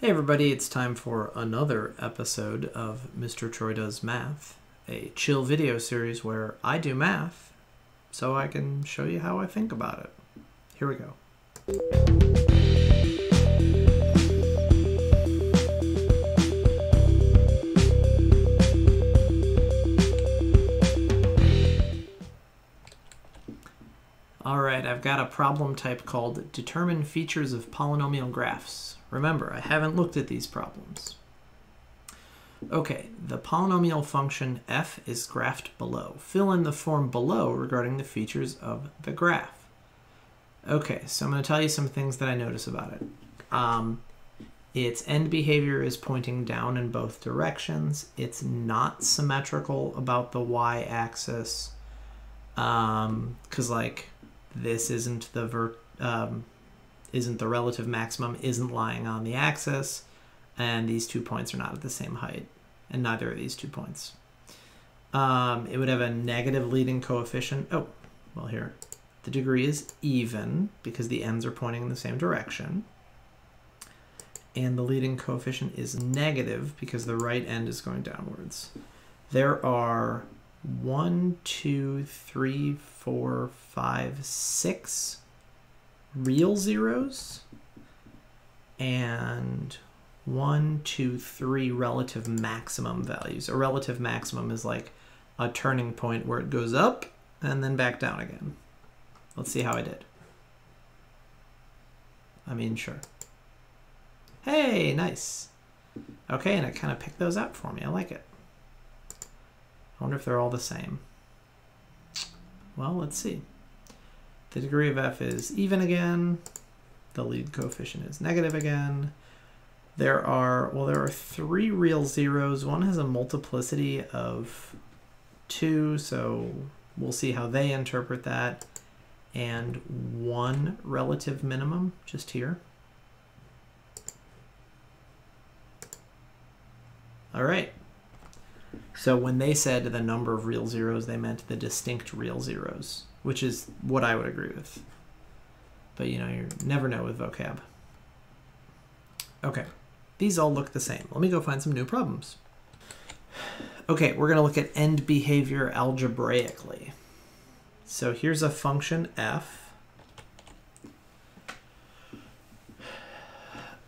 Hey everybody, it's time for another episode of Mr. Troy Does Math, a chill video series where I do math so I can show you how I think about it. Here we go. Alright, I've got a problem type called Determine Features of Polynomial Graphs. Remember, I haven't looked at these problems. Okay, the polynomial function f is graphed below. Fill in the form below regarding the features of the graph. Okay, so I'm going to tell you some things that I notice about it. Um, its end behavior is pointing down in both directions. It's not symmetrical about the y-axis. Because, um, like, this isn't the ver um, isn't the relative maximum, isn't lying on the axis, and these two points are not at the same height, and neither are these two points. Um, it would have a negative leading coefficient. Oh, well here, the degree is even because the ends are pointing in the same direction. And the leading coefficient is negative because the right end is going downwards. There are one, two, three, four, five, six real zeros and one, two, three relative maximum values. A relative maximum is like a turning point where it goes up and then back down again. Let's see how I did. I mean, sure. Hey, nice. Okay, and it kind of picked those up for me. I like it. I wonder if they're all the same. Well, let's see. The degree of f is even again. The lead coefficient is negative again. There are, well, there are three real zeros. One has a multiplicity of two, so we'll see how they interpret that. And one relative minimum just here. All right. So when they said the number of real zeros, they meant the distinct real zeros, which is what I would agree with. But you know, you never know with vocab. Okay, these all look the same. Let me go find some new problems. Okay, we're going to look at end behavior algebraically. So here's a function f.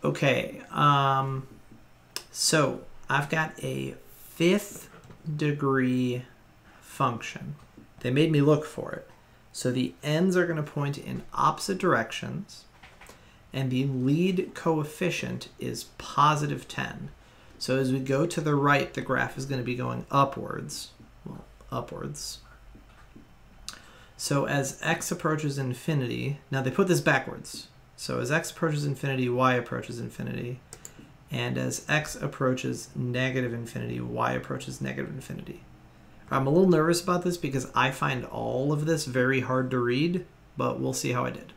Okay, um, so I've got a fifth degree function. They made me look for it. So the ends are going to point in opposite directions, and the lead coefficient is positive 10. So as we go to the right, the graph is going to be going upwards. Well, upwards. So as x approaches infinity, now they put this backwards. So as x approaches infinity, y approaches infinity. And as x approaches negative infinity, y approaches negative infinity. I'm a little nervous about this because I find all of this very hard to read, but we'll see how I did.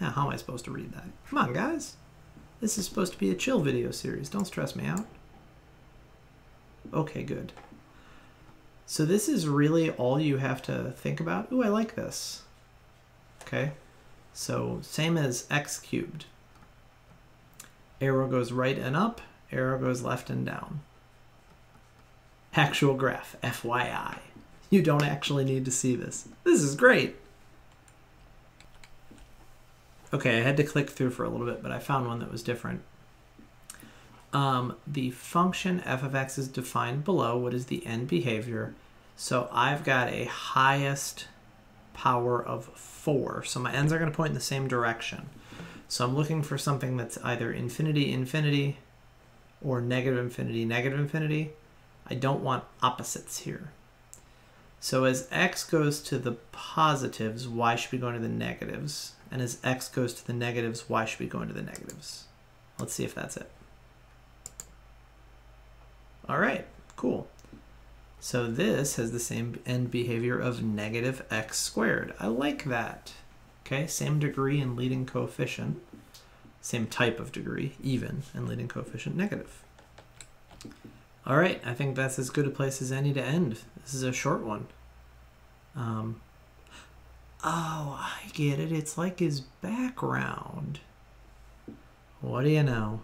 Now, how am I supposed to read that? Come on, guys. This is supposed to be a chill video series. Don't stress me out. Okay, good. So this is really all you have to think about. Ooh, I like this. Okay, so same as x cubed. Arrow goes right and up, arrow goes left and down. Actual graph, FYI. You don't actually need to see this. This is great. Okay, I had to click through for a little bit, but I found one that was different. Um, the function f of x is defined below. What is the end behavior? So I've got a highest power of 4. So my ends are going to point in the same direction. So I'm looking for something that's either infinity, infinity, or negative infinity, negative infinity. I don't want opposites here. So as x goes to the positives, y should be going to the negatives. And as x goes to the negatives, y should be going to the negatives. Let's see if that's it. All right, cool. So this has the same end behavior of negative x squared. I like that. Okay, same degree and leading coefficient. Same type of degree, even, and leading coefficient negative. All right, I think that's as good a place as any to end. This is a short one. Um, oh, I get it. It's like his background. What do you know?